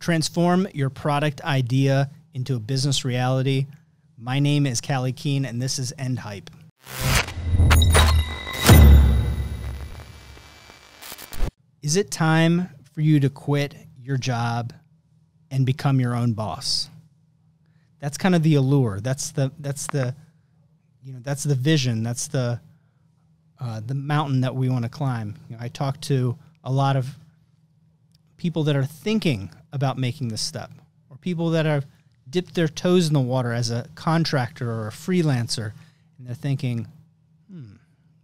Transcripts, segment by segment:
Transform your product idea into a business reality. My name is Callie Keen, and this is End Hype. Is it time for you to quit your job and become your own boss? That's kind of the allure. That's the that's the you know that's the vision. That's the uh, the mountain that we want to climb. You know, I talk to a lot of people that are thinking about making this step, or people that have dipped their toes in the water as a contractor or a freelancer, and they're thinking, hmm,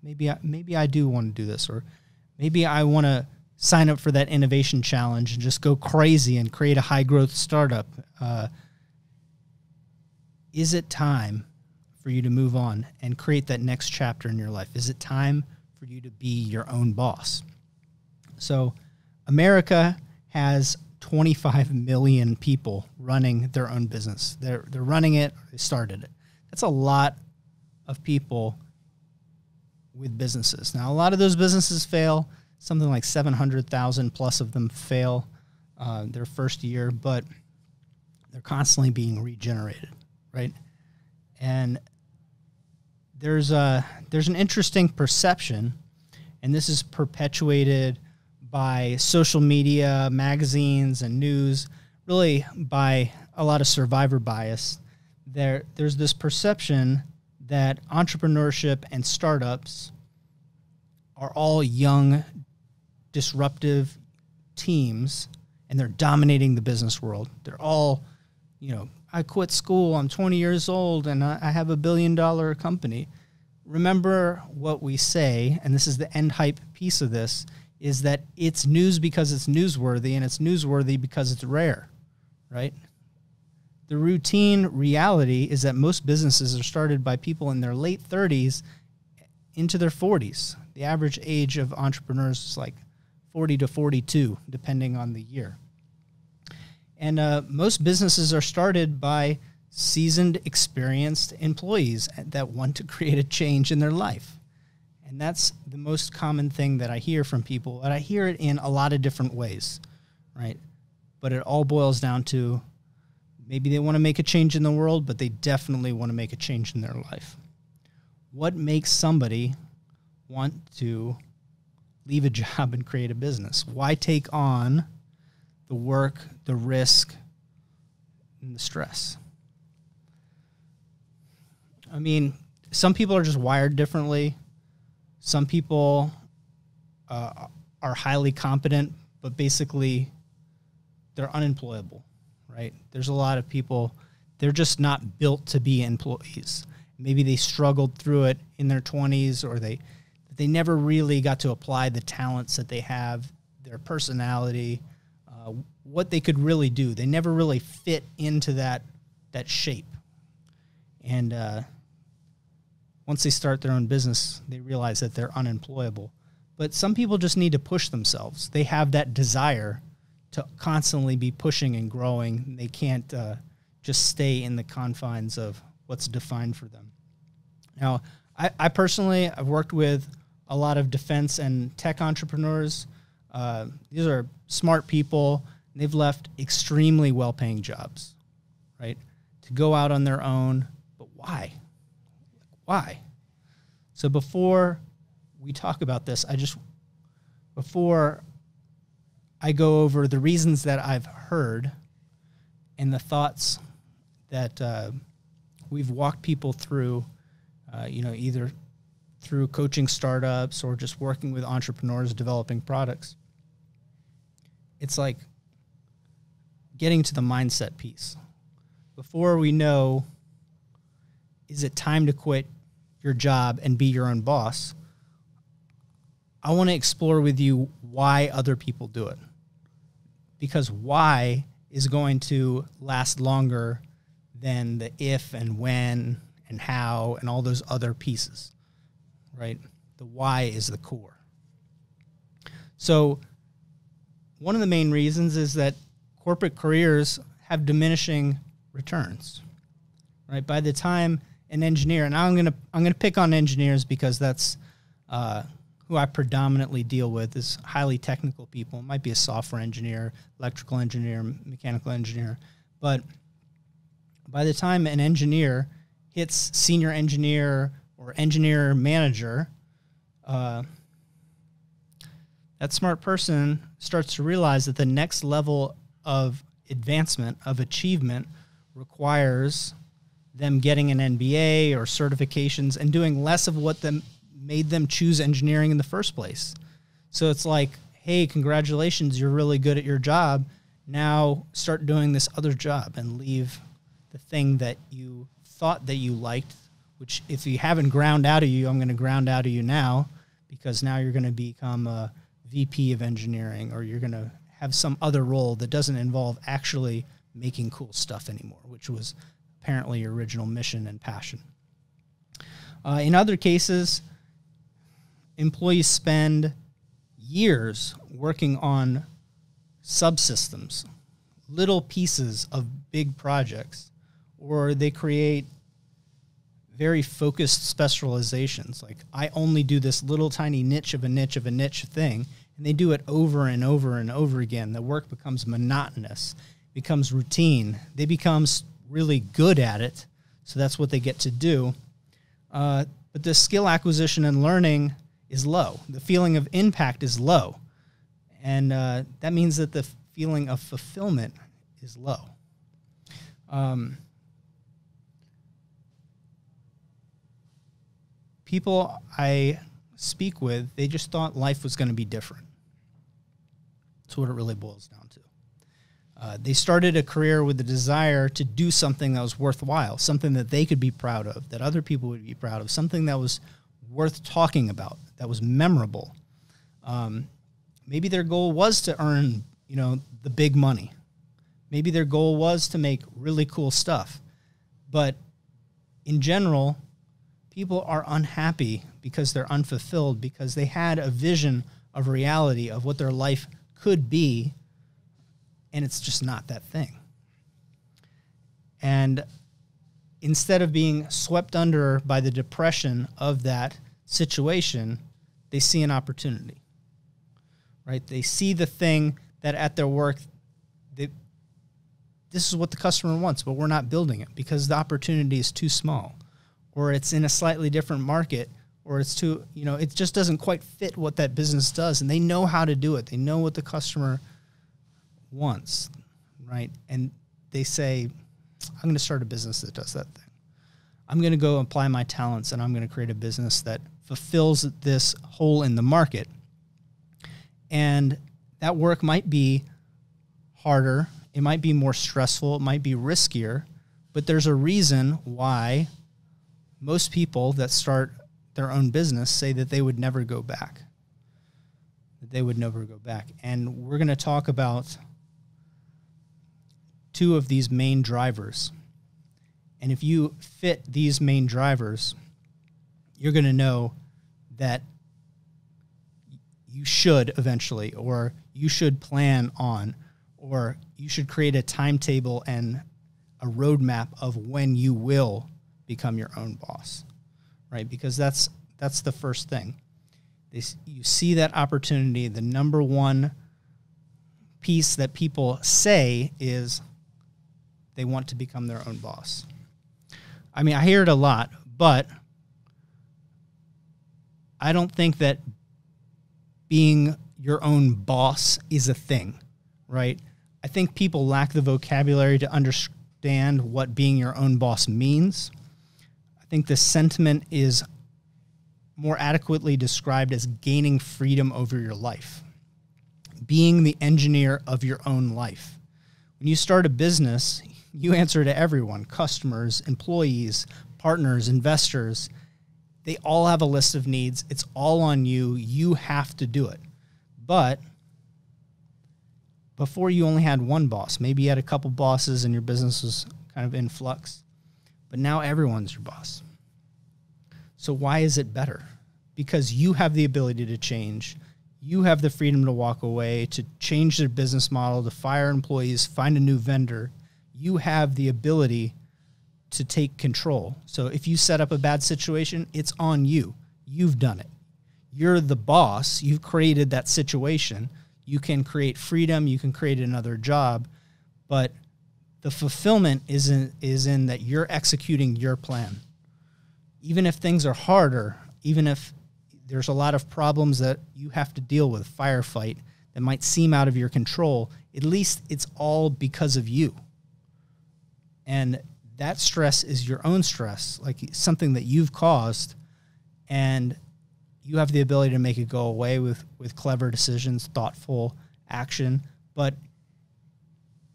maybe I, maybe I do want to do this, or maybe I want to sign up for that innovation challenge and just go crazy and create a high growth startup. Uh, is it time for you to move on and create that next chapter in your life? Is it time for you to be your own boss? So, America has 25 million people running their own business. They're, they're running it, they started it. That's a lot of people with businesses. Now, a lot of those businesses fail. Something like 700,000 plus of them fail uh, their first year, but they're constantly being regenerated, right? And there's a there's an interesting perception, and this is perpetuated by social media, magazines, and news, really by a lot of survivor bias. There there's this perception that entrepreneurship and startups are all young, disruptive teams, and they're dominating the business world. They're all, you know, I quit school. I'm 20 years old and I have a billion dollar company. Remember what we say, and this is the end hype piece of this, is that it's news because it's newsworthy and it's newsworthy because it's rare, right? The routine reality is that most businesses are started by people in their late 30s into their 40s. The average age of entrepreneurs is like 40 to 42, depending on the year. And uh, most businesses are started by seasoned, experienced employees that want to create a change in their life. And that's the most common thing that I hear from people. And I hear it in a lot of different ways, right? But it all boils down to maybe they want to make a change in the world, but they definitely want to make a change in their life. What makes somebody want to leave a job and create a business? Why take on the work, the risk, and the stress. I mean, some people are just wired differently. Some people uh, are highly competent, but basically they're unemployable, right? There's a lot of people, they're just not built to be employees. Maybe they struggled through it in their 20s or they they never really got to apply the talents that they have, their personality, uh, what they could really do. They never really fit into that that shape. And uh, once they start their own business, they realize that they're unemployable. But some people just need to push themselves. They have that desire to constantly be pushing and growing. They can't uh, just stay in the confines of what's defined for them. Now, I, I personally, I've worked with a lot of defense and tech entrepreneurs uh, these are smart people. They've left extremely well paying jobs, right? To go out on their own. But why? Why? So before we talk about this, I just, before I go over the reasons that I've heard and the thoughts that uh, we've walked people through, uh, you know, either through coaching startups or just working with entrepreneurs developing products it's like getting to the mindset piece. Before we know, is it time to quit your job and be your own boss? I want to explore with you why other people do it. Because why is going to last longer than the if and when and how and all those other pieces, right? The why is the core. So, one of the main reasons is that corporate careers have diminishing returns. Right by the time an engineer, and I'm gonna I'm gonna pick on engineers because that's uh, who I predominantly deal with is highly technical people. It might be a software engineer, electrical engineer, mechanical engineer. But by the time an engineer hits senior engineer or engineer manager, uh, that smart person starts to realize that the next level of advancement, of achievement, requires them getting an MBA or certifications and doing less of what them made them choose engineering in the first place. So it's like, hey, congratulations, you're really good at your job. Now start doing this other job and leave the thing that you thought that you liked, which if you haven't ground out of you, I'm going to ground out of you now because now you're going to become a VP of engineering or you're going to have some other role that doesn't involve actually making cool stuff anymore, which was apparently your original mission and passion. Uh, in other cases, employees spend years working on subsystems, little pieces of big projects, or they create very focused specializations. Like, I only do this little tiny niche of a niche of a niche thing, and they do it over and over and over again. The work becomes monotonous, becomes routine. They become really good at it, so that's what they get to do. Uh, but the skill acquisition and learning is low. The feeling of impact is low. And uh, that means that the feeling of fulfillment is low. Um, people I speak with, they just thought life was going to be different. That's what it really boils down. Uh, they started a career with the desire to do something that was worthwhile, something that they could be proud of, that other people would be proud of, something that was worth talking about, that was memorable. Um, maybe their goal was to earn, you know, the big money. Maybe their goal was to make really cool stuff. But in general, people are unhappy because they're unfulfilled because they had a vision of reality of what their life could be and it's just not that thing. And instead of being swept under by the depression of that situation, they see an opportunity. Right? They see the thing that at their work they this is what the customer wants, but we're not building it because the opportunity is too small or it's in a slightly different market or it's too, you know, it just doesn't quite fit what that business does and they know how to do it. They know what the customer wants, right? And they say, I'm going to start a business that does that thing. I'm going to go apply my talents and I'm going to create a business that fulfills this hole in the market. And that work might be harder, it might be more stressful, it might be riskier, but there's a reason why most people that start their own business say that they would never go back. That they would never go back. And we're going to talk about two of these main drivers. And if you fit these main drivers, you're going to know that you should eventually, or you should plan on, or you should create a timetable and a roadmap of when you will become your own boss, right? Because that's that's the first thing. They, you see that opportunity. The number one piece that people say is they want to become their own boss. I mean, I hear it a lot, but I don't think that being your own boss is a thing, right? I think people lack the vocabulary to understand what being your own boss means. I think the sentiment is more adequately described as gaining freedom over your life, being the engineer of your own life. When you start a business, you answer to everyone customers, employees, partners, investors. They all have a list of needs. It's all on you. You have to do it. But before you only had one boss, maybe you had a couple bosses and your business was kind of in flux. But now everyone's your boss. So why is it better? Because you have the ability to change. You have the freedom to walk away, to change their business model, to fire employees, find a new vendor you have the ability to take control. So if you set up a bad situation, it's on you. You've done it. you're the boss. You've created that situation. You can create freedom. You can create another job, but the fulfillment isn't is in that you're executing your plan. Even if things are harder, even if there's a lot of problems that you have to deal with, firefight that might seem out of your control, at least it's all because of you. And that stress is your own stress, like something that you've caused, and you have the ability to make it go away with with clever decisions, thoughtful action. But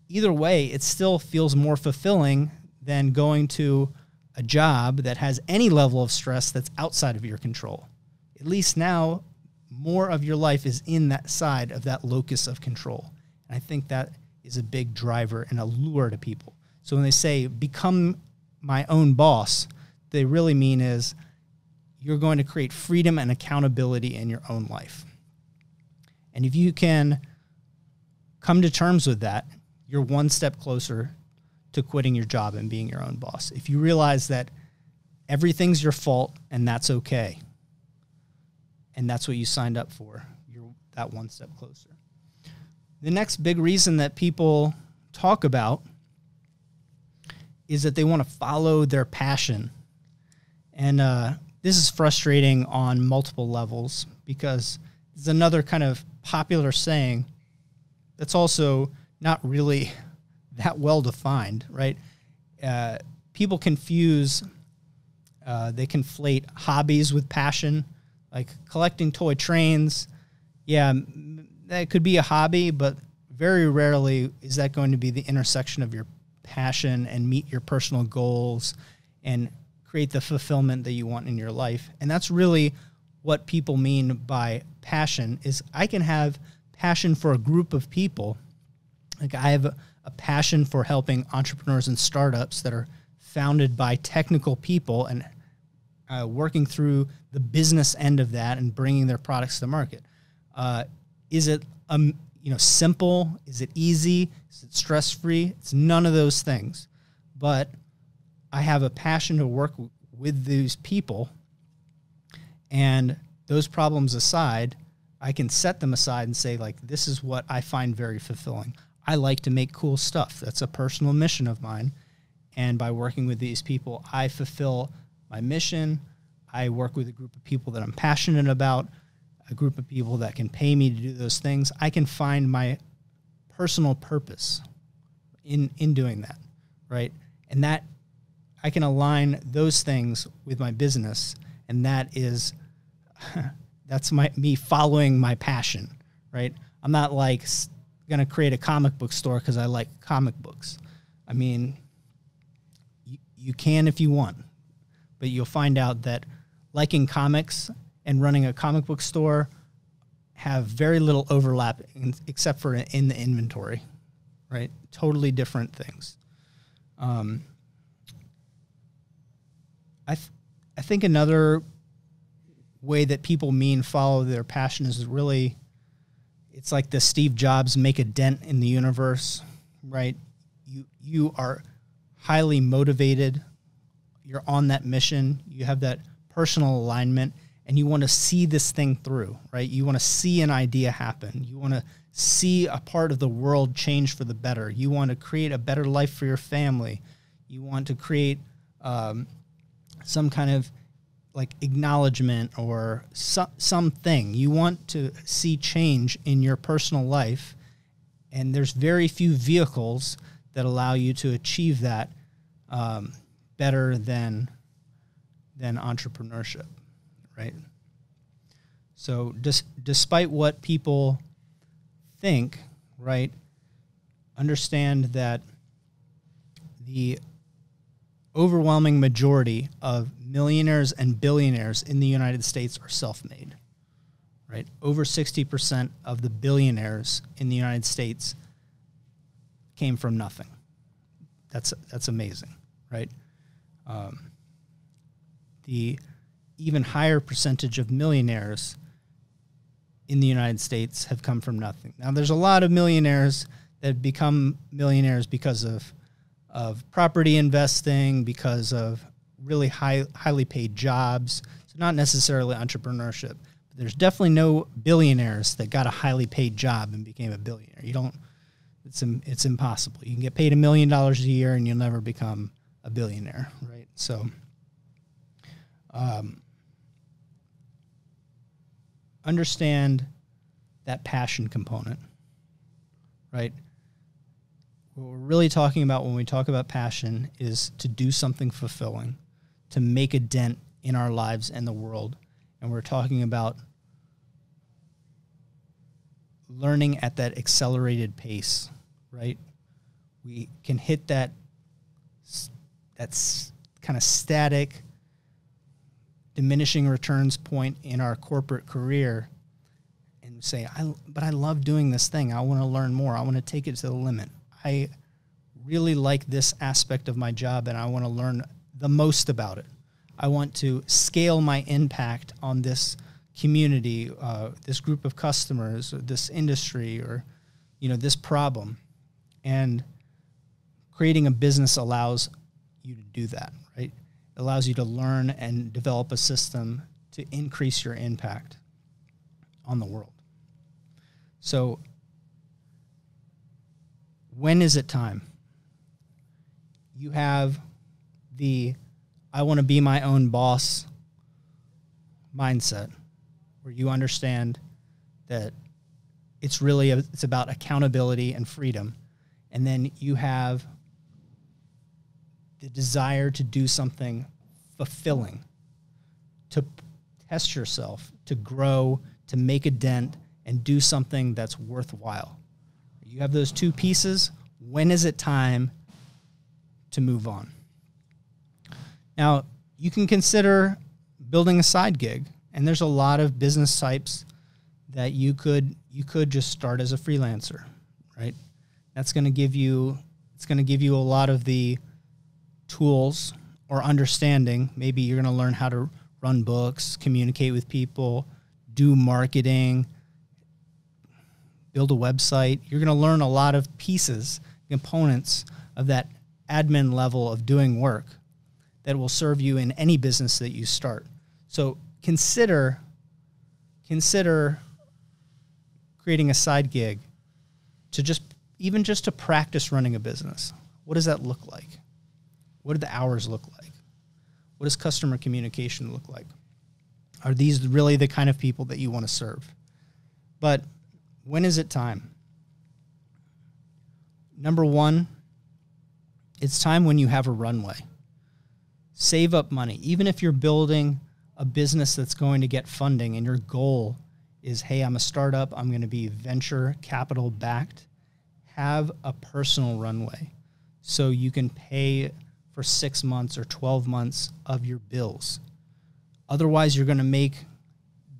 either way, it still feels more fulfilling than going to a job that has any level of stress that's outside of your control. At least now, more of your life is in that side of that locus of control. And I think that is a big driver and a lure to people. So when they say become my own boss, they really mean is you're going to create freedom and accountability in your own life. And if you can come to terms with that, you're one step closer to quitting your job and being your own boss. If you realize that everything's your fault and that's okay, and that's what you signed up for, you're that one step closer. The next big reason that people talk about is that they want to follow their passion. And uh, this is frustrating on multiple levels because it's another kind of popular saying that's also not really that well defined, right? Uh, people confuse, uh, they conflate hobbies with passion, like collecting toy trains. Yeah, that could be a hobby, but very rarely is that going to be the intersection of your passion and meet your personal goals and create the fulfillment that you want in your life. And that's really what people mean by passion is I can have passion for a group of people. Like I have a, passion for helping entrepreneurs and startups that are founded by technical people and uh, working through the business end of that and bringing their products to market. Uh, is it um, you know simple? Is it easy? Is it stress free? It's none of those things. But I have a passion to work with these people, and those problems aside, I can set them aside and say like, this is what I find very fulfilling. I like to make cool stuff. That's a personal mission of mine. And by working with these people, I fulfill my mission. I work with a group of people that I'm passionate about a group of people that can pay me to do those things, I can find my personal purpose in in doing that, right? And that I can align those things with my business, and that is that's my me following my passion, right? I'm not like going to create a comic book store because I like comic books. I mean, you, you can if you want, but you'll find out that liking comics and running a comic book store have very little overlap in, except for in the inventory, right? Totally different things. Um, I, th- I think another way that people mean follow their passion is really it's like the Steve Jobs make a dent in the universe, right? You you are highly motivated. You're on that mission. You have that personal alignment and you want to see this thing through, right? You want to see an idea happen. You want to see a part of the world change for the better. You want to create a better life for your family. You want to create um, some kind of like acknowledgement or so, something. You want to see change in your personal life. And there's very few vehicles that allow you to achieve that um, better than than entrepreneurship right? So, dis- despite what people think, right, understand that the overwhelming majority of millionaires and billionaires in the United States are self made, right? Over 60% of the billionaires in the United States came from nothing. That's, that's amazing, right? Um, the even higher percentage of millionaires in the United States have come from nothing. Now, there's a lot of millionaires that become millionaires because of of property investing, because of really high highly paid jobs. So not necessarily entrepreneurship, There's definitely no billionaires that got a highly paid job and became a billionaire. You don't. It's it's impossible. You can get paid a million dollars a year and you'll never become a billionaire, right? So, um, understand that passion component, right? What we're really talking about when we talk about passion is to do something fulfilling, to make a dent in our lives and the world. And we're talking about learning at that accelerated pace, right? We can hit that that's kind of static diminishing returns point in our corporate career and say I but I love doing this thing. I want to learn more. I want to take it to the limit. I really like this aspect of my job and I want to learn the most about it. I want to scale my impact on this community, uh, this group of customers, this industry, or you know this problem. And creating a business allows you to do that, right? Allows you to learn and develop a system to increase your impact on the world. So, when is it time? You have the I want to be my own boss mindset where you understand that it's really a, it's about accountability and freedom and then you have the desire to do something fulfilling to test yourself to grow to make a dent and do something that's worthwhile. You have those two pieces. When is it time to move on? Now, you can consider building a side gig, and there's a lot of business types that you could you could just start as a freelancer, right? That's going to give you it's going to give you a lot of the tools or understanding. Maybe you're going to learn how to run books, communicate with people, do marketing, build a website. You're going to learn a lot of pieces, components of that admin level of doing work that will serve you in any business that you start. So consider consider creating a side gig to just even just to practice running a business. What does that look like? What do the hours look like? What does customer communication look like? Are these really the kind of people that you want to serve? But when is it time? Number one, it's time when you have a runway save up money. Even if you're building a business that's going to get funding and your goal is, hey, I'm a startup, I'm going to be venture capital backed, have a personal runway so you can pay for six months or 12 months of your bills. Otherwise, you're going to make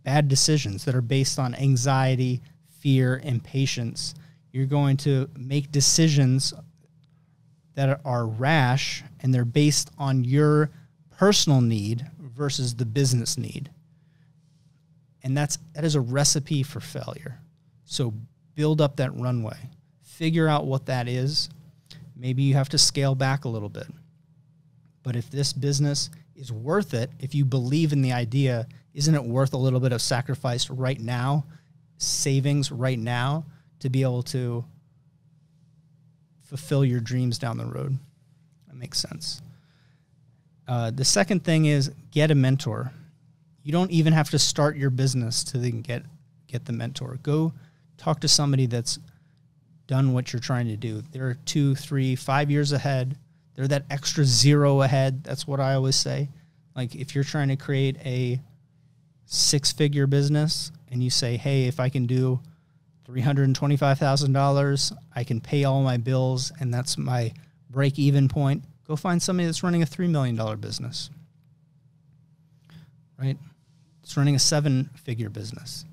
bad decisions that are based on anxiety, fear, impatience. You're going to make decisions that are rash and they're based on your personal need versus the business need. And that's that is a recipe for failure. So build up that runway. Figure out what that is. Maybe you have to scale back a little bit. But if this business is worth it, if you believe in the idea, isn't it worth a little bit of sacrifice right now, savings right now to be able to fulfill your dreams down the road. That makes sense. Uh, the second thing is get a mentor. You don't even have to start your business to then get get the mentor. Go talk to somebody that's done what you're trying to do. They're two, three, five years ahead. They're that extra zero ahead. That's what I always say. Like if you're trying to create a six figure business and you say, hey, if I can do $325,000. I can pay all my bills, and that's my break even point. Go find somebody that's running a $3 million business, right? It's running a seven figure business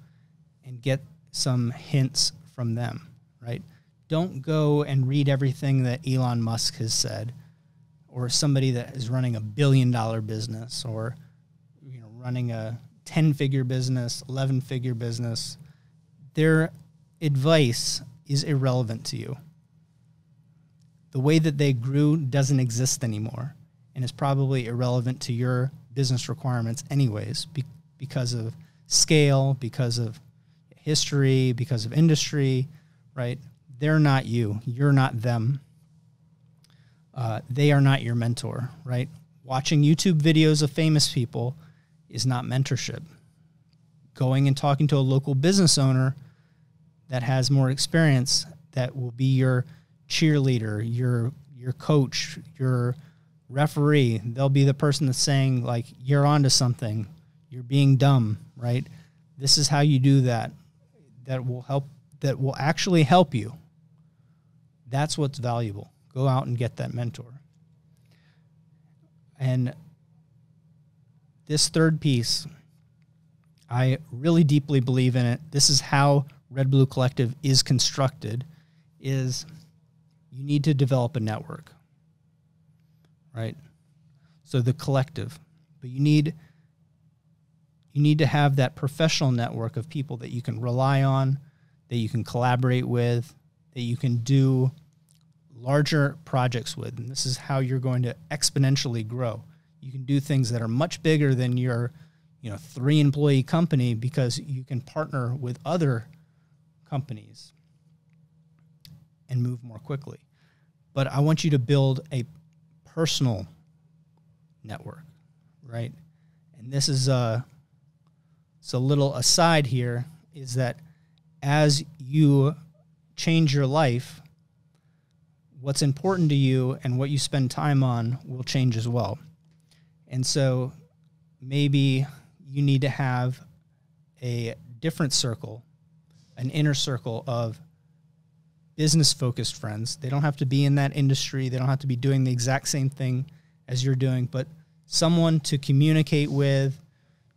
and get some hints from them, right? Don't go and read everything that Elon Musk has said or somebody that is running a billion dollar business or you know running a 10 figure business, 11 figure business. They're advice is irrelevant to you. The way that they grew doesn't exist anymore and is probably irrelevant to your business requirements, anyways, be- because of scale, because of history, because of industry, right? They're not you. You're not them. Uh, they are not your mentor, right? Watching YouTube videos of famous people is not mentorship. Going and talking to a local business owner that has more experience that will be your cheerleader, your your coach, your referee. They'll be the person that's saying like you're onto something. You're being dumb, right? This is how you do that. That will help that will actually help you. That's what's valuable. Go out and get that mentor. And this third piece, I really deeply believe in it. This is how Red Blue Collective is constructed is you need to develop a network. Right? So the collective. But you need you need to have that professional network of people that you can rely on, that you can collaborate with, that you can do larger projects with. And this is how you're going to exponentially grow. You can do things that are much bigger than your, you know, three employee company because you can partner with other companies and move more quickly. But I want you to build a personal network, right? And this is a it's a little aside here is that as you change your life, what's important to you and what you spend time on will change as well. And so maybe you need to have a different circle, an inner circle of business focused friends. They don't have to be in that industry, they don't have to be doing the exact same thing as you're doing, but someone to communicate with,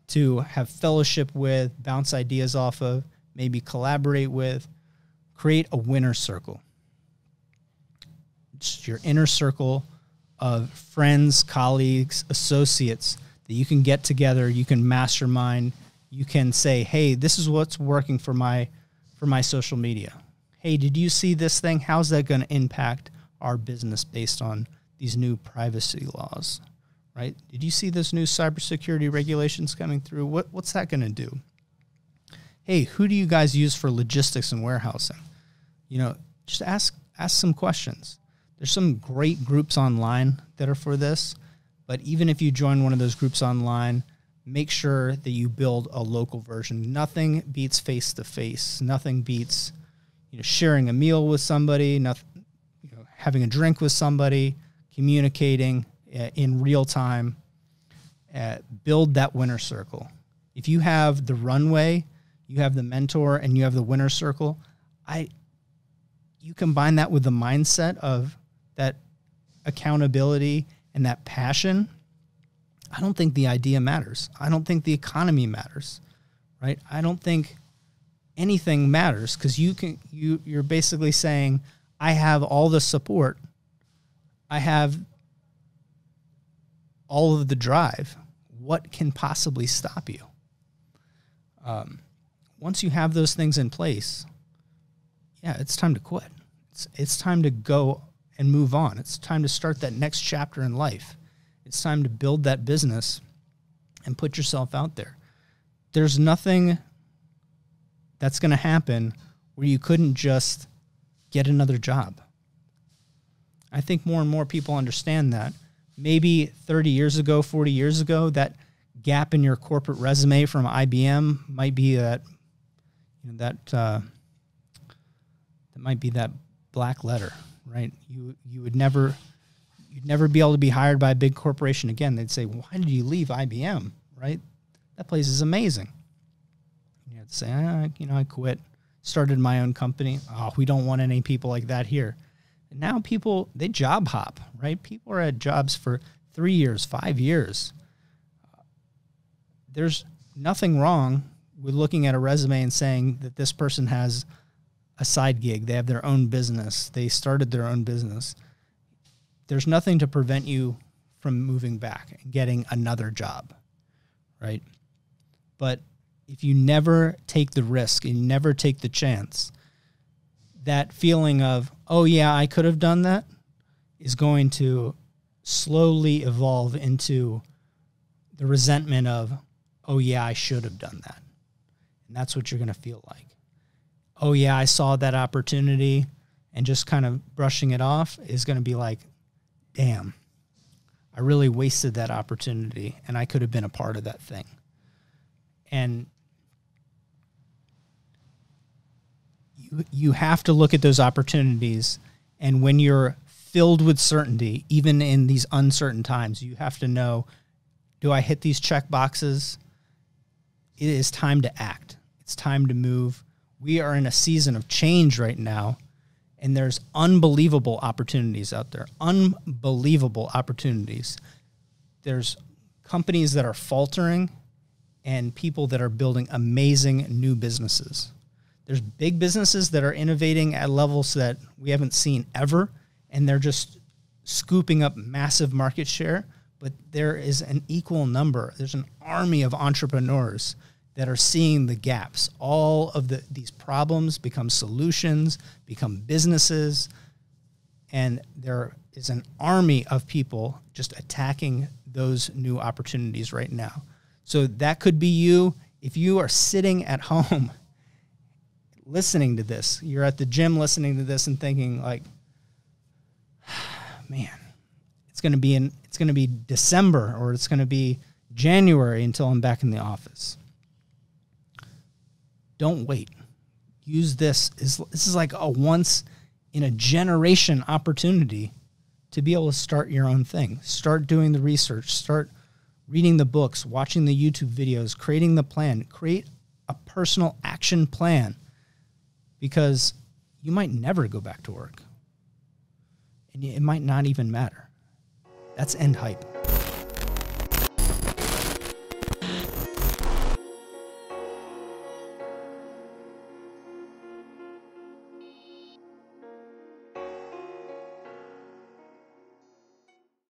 to have fellowship with, bounce ideas off of, maybe collaborate with, create a winner circle your inner circle of friends, colleagues, associates that you can get together, you can mastermind, you can say, "Hey, this is what's working for my for my social media." Hey, did you see this thing? How's that going to impact our business based on these new privacy laws? Right? Did you see this new cybersecurity regulations coming through? What what's that going to do? Hey, who do you guys use for logistics and warehousing? You know, just ask ask some questions there's some great groups online that are for this, but even if you join one of those groups online, make sure that you build a local version. Nothing beats face to face. Nothing beats you know sharing a meal with somebody, nothing, you know, having a drink with somebody, communicating uh, in real time. Uh, build that winner circle. If you have the runway, you have the mentor, and you have the winner circle, I you combine that with the mindset of that accountability and that passion, I don't think the idea matters. I don't think the economy matters, right? I don't think anything matters because you can you you're basically saying I have all the support, I have all of the drive. What can possibly stop you? Um, once you have those things in place, yeah, it's time to quit. It's it's time to go and move on. It's time to start that next chapter in life. It's time to build that business and put yourself out there. There's nothing that's going to happen where you couldn't just get another job. I think more and more people understand that. Maybe 30 years ago, 40 years ago, that gap in your corporate resume from IBM might be that you know, that uh, that might be that black letter right? You you would never you'd never be able to be hired by a big corporation again. They'd say, "Why did you leave IBM?" Right? That place is amazing. You have to say, ah, "You know, I quit, started my own company. Oh, we don't want any people like that here." And now people they job hop, right? People are at jobs for three years, five years. There's nothing wrong with looking at a resume and saying that this person has a side gig. They have their own business. They started their own business. There's nothing to prevent you from moving back and getting another job, right? But if you never take the risk and you never take the chance, that feeling of, oh, yeah, I could have done that is going to slowly evolve into the resentment of, oh, yeah, I should have done that. And that's what you're going to feel like. Oh, yeah, I saw that opportunity and just kind of brushing it off is going to be like, damn, I really wasted that opportunity and I could have been a part of that thing. And you, you have to look at those opportunities. And when you're filled with certainty, even in these uncertain times, you have to know do I hit these check boxes? It is time to act, it's time to move. We are in a season of change right now and there's unbelievable opportunities out there unbelievable opportunities. There's companies that are faltering and people that are building amazing new businesses. There's big businesses that are innovating at levels that we haven't seen ever and they're just scooping up massive market share but there is an equal number. There's an army of entrepreneurs that are seeing the gaps. All of the, these problems become solutions, become businesses, and there is an army of people just attacking those new opportunities right now. So that could be you. If you are sitting at home listening to this, you're at the gym listening to this and thinking like, man, it's going to be in it's going to be December or it's going to be January until I'm back in the office don't wait. Use this. This is like a once in a generation opportunity to be able to start your own thing. Start doing the research, start reading the books, watching the YouTube videos, creating the plan, create a personal action plan because you might never go back to work. And it might not even matter. That's end hype.